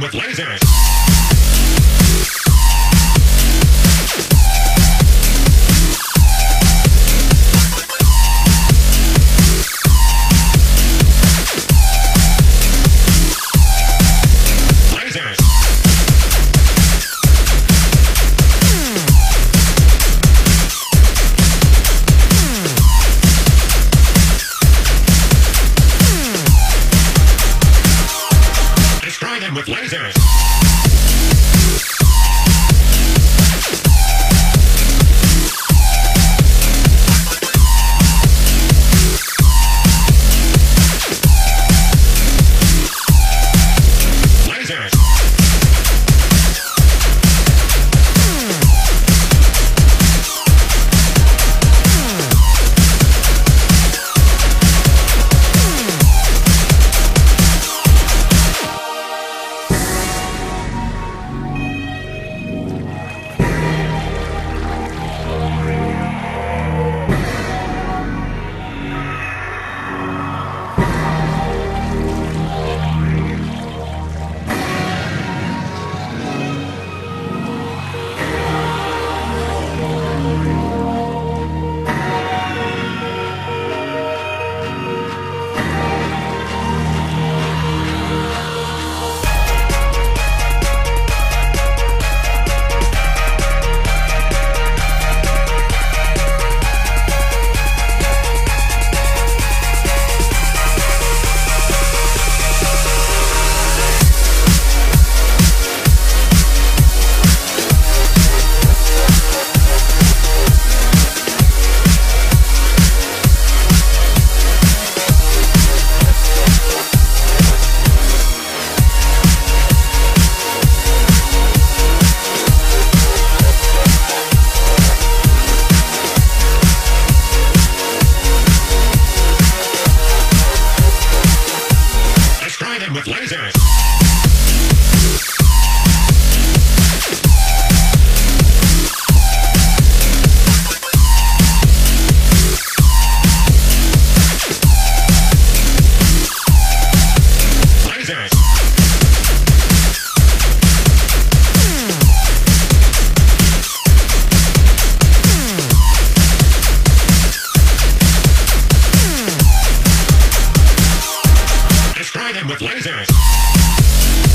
with lasers. with lasers. Destroy them with lasers!